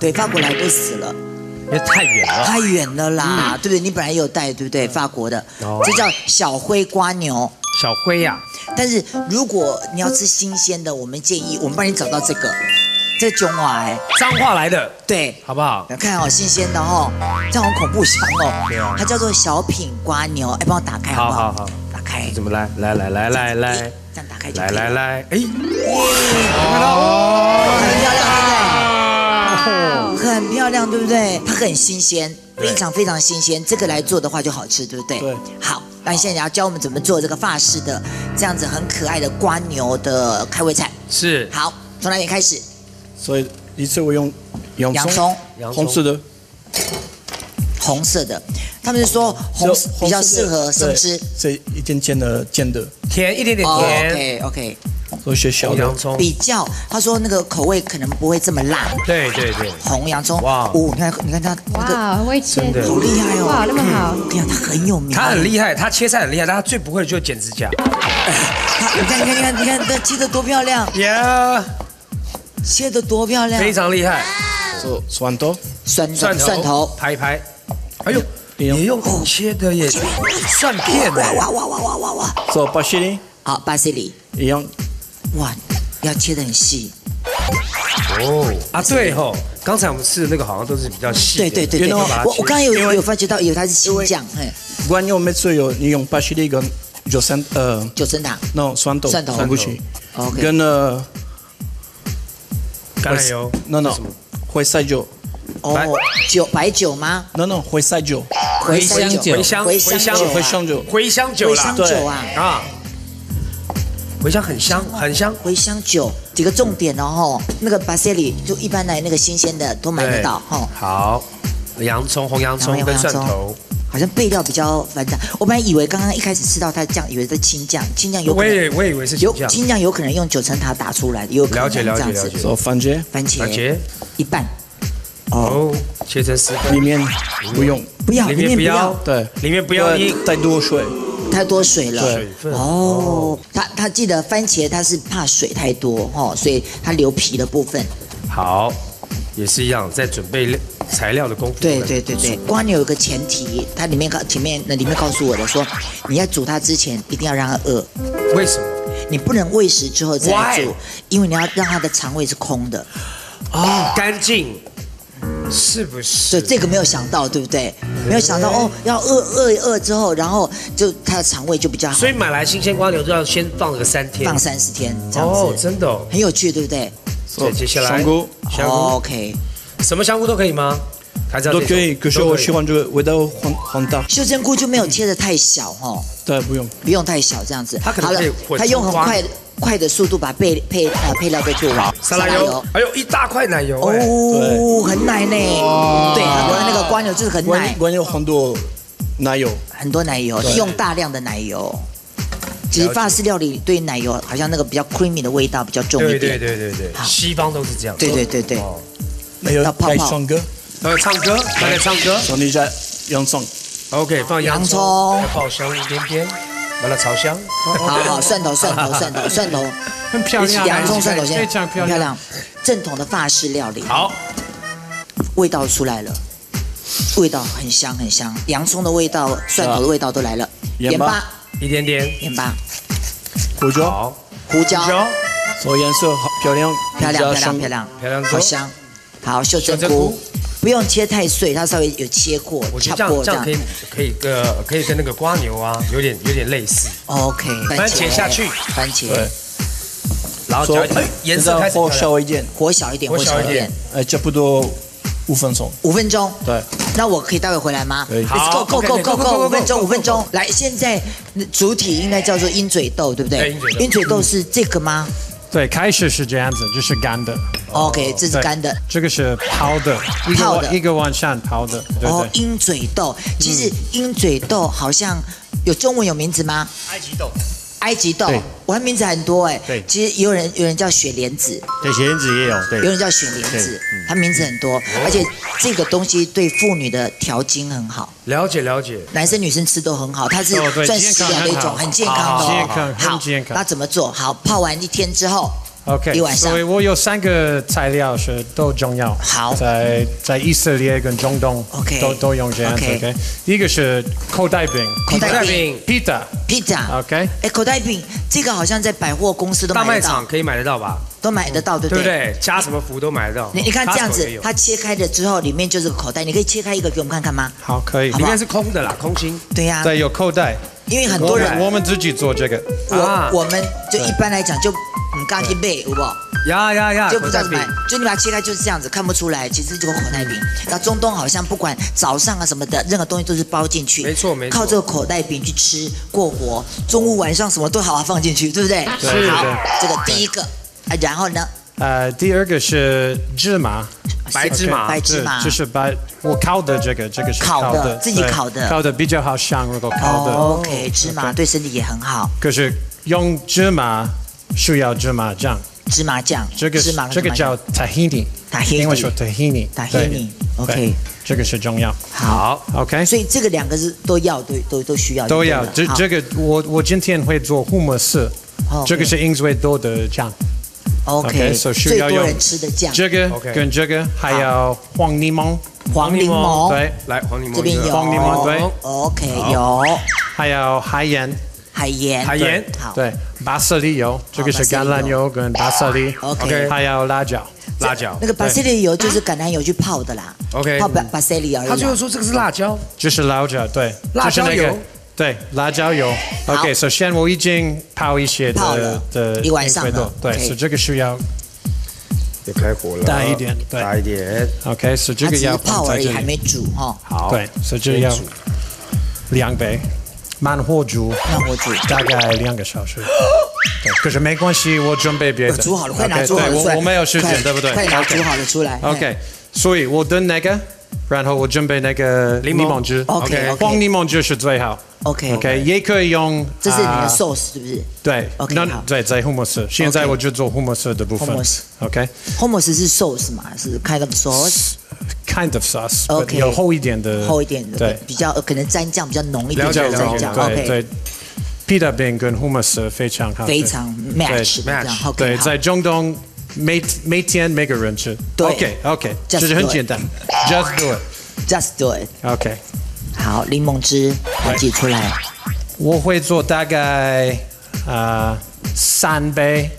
对，法国来都死了，因为太远了。太远了啦，对不对？你本来也有带，对不对？法国的，这叫小灰瓜牛。小灰呀，但是如果你要吃新鲜的，我们建议我们帮你找到这个，这中华哎，脏话来的，对，好不好？看哦，新鲜的哦，这样好恐怖香哦。它叫做小品瓜牛，哎，帮我打开好不好？好好好，打开。怎么来？来来来来来，这样打开就。来来来，哎，看到？很漂亮，对不对？它很新鲜，非常非常新鲜。这个来做的话就好吃，对不对？对。好。那现在你要教我们怎么做这个法式的这样子很可爱的瓜牛的开胃菜？是。好，从哪里开始？所以一次我用洋葱，红色的，红色的。他们是说红比较适合生吃。这一点点的煎的，甜一点点甜。OK OK。有些小洋葱，比较他说那个口味可能不会这么辣。对对对，红洋葱哇，哦，你看你看他那个，哇，会切，好厉害哦，哇，那么好，对呀，他很有名，他很厉害，他切菜很厉害，但他最不会的就是剪指甲。你看你看你看你看，他切的多漂亮呀，切的多漂亮，非常厉害。做蒜头，蒜蒜蒜头，拍一拍，哎呦，也用切的耶，蒜片，哇哇哇哇哇哇哇，做巴西里，好，巴西里一样。哇，要切的很细。哦。啊，对吼，刚才我们吃的那个好像都是比较细。对对对对，我我刚才有有发觉到，以为它是青酱，嘿。关键我每次有你用巴西利跟九三呃九层塔，no 蒜头蒜头。不去，OK，跟呃橄榄油，no no 会塞酒，哦酒白酒吗？no no 回塞酒，茴香酒，茴香茴香酒，茴香酒，茴香酒，茴香酒啊。啊。茴香很香，很香。茴香酒几个重点哦，那个巴西里就一般来那个新鲜的都买得到哈。好，洋葱、红洋葱跟蒜头，好像备料比较繁杂。我本来以为刚刚一开始吃到它酱，以为是青酱，青酱有。我也我也以为是青酱。青酱有可能用九层塔打出来的，有可能这样子。说番茄，番茄，番茄一半。哦，切成丝，里面不用，不要，里面不要，对，里面不要再多水。太多水了，水分哦。他他记得番茄它是怕水太多哦，所以它留皮的部分。好，也是一样，在准备材料的功夫。对对对对，瓜牛有个前提，它里面告前面那里面告诉我的说，你要煮它之前一定要让它饿。为什么？你不能喂食之后再煮，因为你要让它的肠胃是空的。哦，干净。是不是？对，这个没有想到，对不对？没有想到哦，要饿饿一饿之后，然后就它的肠胃就比较好。所以买来新鲜瓜牛就要先放个三天，放三十天这样子。哦，真的，很有趣，对不对？所以接下来香菇，香菇，OK。什么香菇都可以吗？都可以，可是我喜欢这个味道很很大。秀珍菇就没有切的太小哦。对，不用，不用太小这样子。它可能可以它用很快快的速度把配配呃配料都做完。沙拉油，还有一大块奶油，哦，很奶呢。对，它的那个瓜牛就是很奶。瓜牛很多奶油，很多奶油，用大量的奶油。其实法式料理对奶油好像那个比较 creamy 的味道比较重一点。对对对对对，西方都是这样。对对对对。没有泡泡。呃，唱歌，大家唱歌。放一下洋葱。OK，放洋葱，爆香一点点。把它炒香，好好蒜头蒜头蒜头蒜头，很漂亮，洋葱蒜头先，非常漂亮，正统的法式料理，好，味道出来了，味道很香很香，洋葱的味道、蒜头的味道都来了，盐巴。一点点，盐巴，胡椒，好，胡椒，所颜色好漂亮，漂亮漂亮漂亮漂亮，好香，好秀珍菇。不用切太碎，它稍微有切过，我觉得这样这样。可以可以呃可以跟那个瓜牛啊有点有点类似。OK，番茄下去，番茄，然后颜色开始火小一点，火小一点，火小一点，哎差不多五分钟，五分钟，对，那我可以待会回来吗？可以，够够够够够五分钟五分钟，来现在主体应该叫做鹰嘴豆对不对？鹰嘴豆。是这个吗？对，开始是这样子，就是干的。OK，这是干的。这个是泡的，泡的，一个晚上泡的。哦，鹰嘴豆，其实鹰嘴豆好像有中文有名字吗？埃及豆。埃及豆，我的名字很多哎。对，其实有人有人叫雪莲子，对，雪莲子也有，对，有人叫雪莲子，它名字很多，而且这个东西对妇女的调经很好。了解了解，男生女生吃都很好，它是算食疗的一种，很健康的。健康，很，健康。那怎么做好？泡完一天之后，OK，一晚上所以我有三个材料是都重要。好在在以色列跟中东 OK 都都用这样子。OK 一个是口袋饼口袋饼饼，pita。pizza。OK，哎，口袋饼这个好像在百货公司都大卖场可以买得到吧？都买得到，对不对不对？对？加什么福都买得到。你你看这样子它切开了之后，里面就是个口袋，你可以切开一个给我们看看吗？好，可以里面是空的啦，空心。对呀、对有口袋，因为很多人我们自己做这个。我、啊我们就一般来讲就嗯刚去背，好不好？呀呀呀！就不知道怎么就你把它切开就是这样子，看不出来，其实这个口袋饼。那中东好像不管早上啊什么的，任何东西都是包进去，没错没错靠这个口袋饼去吃过活，中午晚上什么都好好放进去，对不对？是好，这个第一个，啊，然后呢？呃，第二个是芝麻，白芝麻白芝麻，就是把我烤的这个，这个是烤的的，自己烤的烤的比较好香，如果烤的。哦，OK，芝麻对身体也很好，可是用芝麻需要芝麻酱，芝麻酱，这个芝麻跟这个叫 tahini，tahini。英文说 tahini，tahini，OK，这个是重要。好，OK，所以这个两个是都要，都都都需要，都要。这这个我我今天会做 hummus，好这个是因为多的酱。需最要用多人吃的酱，这个跟这个还有黄柠檬，黄柠檬，对，来黄柠檬。这边有。黄柠檬对，OK，有。还有海盐，海盐，海盐。好，对，巴斯利油，这个是橄榄油跟巴斯利 OK 还有辣椒。辣椒。那。个巴西利油就是橄榄油去泡的啦。OK 泡巴巴西利油。他就是说这个是辣椒，就是辣椒，对，辣椒油，对，辣椒油。OK，首先我已经泡一些的泡了的一晚上对所以这个需要也开火了，大一点对。大一点。OK，所以这个要放泡而已，还没煮哈。好，对，所以这个要两杯，慢火煮，慢火煮大概两个小时。对，可是没关系，我准备别的。煮好了，快拿煮好了出来。对我我没有时间，对不对？快拿煮好了出来。OK，所以我等那个，然后我准备那个柠檬汁。OK，OK 黄柠檬汁是最好。OK OK，也可以用。这是你的啊 sauce 是不是对 OK，那好对，在 hummus，现在我就做 hummus 的部分 Hummus。OK，kind？Hummus 是 sauce 嘛，是 kind of sauce，of sauce，OK 有厚一点的，厚一点的，对，比较呃可能蘸酱比较浓一点的蘸酱。对 OK，对。pita 饼跟 hummus 非常好，非常 match 这样。match，OK，对，在中东每每天每个人吃。对 OK OK，Just 就是很简单，Just do it。just do it。OK，好，柠檬汁要挤出来。我会做大概啊三杯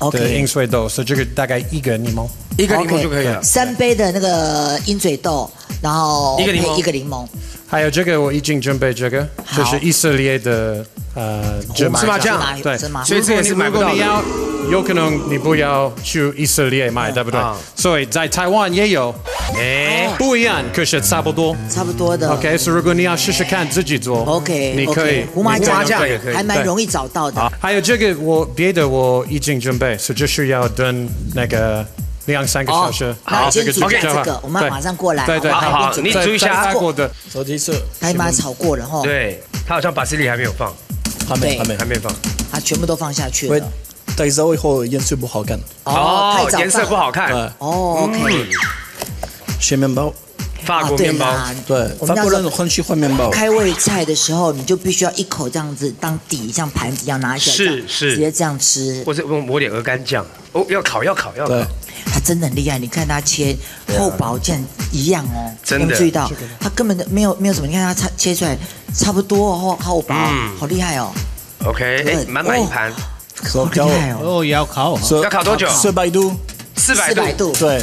的 OK 饮水豆，所以这个大概一个柠檬。一个柠檬就可以了。三杯的那个鹰嘴豆，然后一个柠檬。一个柠檬，还有这个我已经准备这个，好。这是以色列的呃芝麻酱。对，芝麻。所以这也是买不到的。如果你要，有可能你不要去以色列买，对不对？啊？所以在台湾也有，哎，不一样，可是差不多。差不多的。OK，所以如果你要试试看自己做 OK，你可以胡麻酱酱也可以。还蛮容易找到的。好。，还有这个我别的我已经准备，所以就是要等那个两三个小时。哦那先煮就好。这个我们对。马上过来对对，好好？好好你注意一下在过的。手机是他把它炒过了哈，对，他好像巴西利还没有放，对还没还没。还，没放。他全部都放下去了。带走以后颜色不好看。哦，颜色不好看。哦，OK，嗯，学面包，法啊国面包，对法我们那时候国人很喜欢面包。开胃菜的时候，你就必须要一口这样子当底，像盘子一样拿起来，是是。直接这样吃。或者用抹点鹅肝酱。哦，要烤，要烤，要烤真的很厉害，你看他切厚薄这样一样哦，真的。有没有注意到？他根本没有没有什么，你看他切切出来差不多厚厚薄，嗯。好厉害哦，OK，哎，满满一盘，好厉害哦，哦，也要烤，要烤多久？四百度，四百度，四百度。对，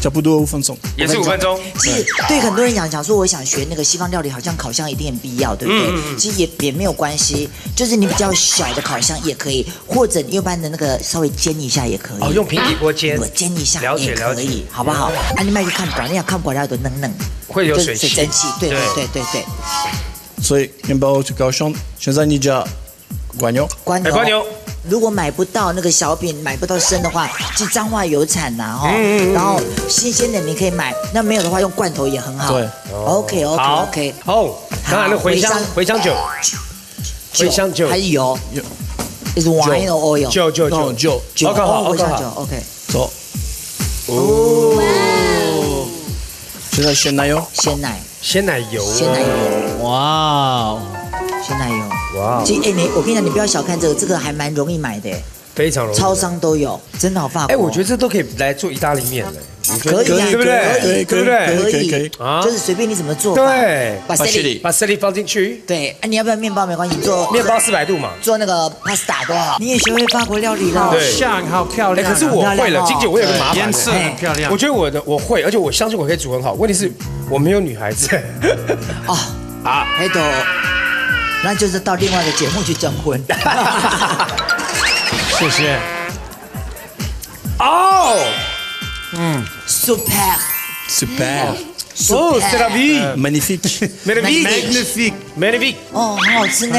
差不多五分钟。也是五分钟。其实对很多人讲讲说，我想学那个西方料理，好像烤箱一定很必要，对不对？嗯其实也也没有关系，就是你比较小的烤箱也可以，或者你一般的那个稍微煎一下也可以。哦，用平底锅煎我，煎一下也可了解以，好不好？啊，你麦去看管，你要看管料的嫩嫩，会有就是水蒸汽，对对对对。所以面包就烤箱，现在你家关牛，关牛，哎关牛如果买不到那个小饼，买不到生的话，其实彰化有产呐哈。嗯。然后新鲜的你可以买，那没有的话用罐头也很好。对，OK OK 好。OK。哦，当然那，茴香茴香酒，茴香酒。还有。油，is wine or oil？酒酒酒那就酒 OK，好哦茴香 OK，酒 OK。走。现在鲜奶油，鲜奶，鲜奶油哦，鲜奶油，哇。其实哎，你我跟你讲，你不要小看这个，这个还蛮容易买的。对非常容易。超商都有，真的好法国。哎，我觉得这都可以来做意大利面嘞，你觉得可以啊，对不对？可以，对不对？可可以可以以啊就是随便你怎么做法。对把 c e 把 c e l 放进去，对，啊，你要不要面包没关系，做面包四百度嘛。做那个 pasta 多好。你也学会法国料理了，对像好漂哎，亮啊。可是我会了，金姐，我有个麻烦颜色欸，很漂亮我。觉得我的我会，而且我相信我可以煮很好。问题是我没有女孩子哦，啊。黑头，那就是到另外一个节目去征婚。谢谢。哦嗯 Super Super. 哦，c'est la super，vie，Magnifique. magnifique，Magnifique. magnifique。哦，很好吃呢。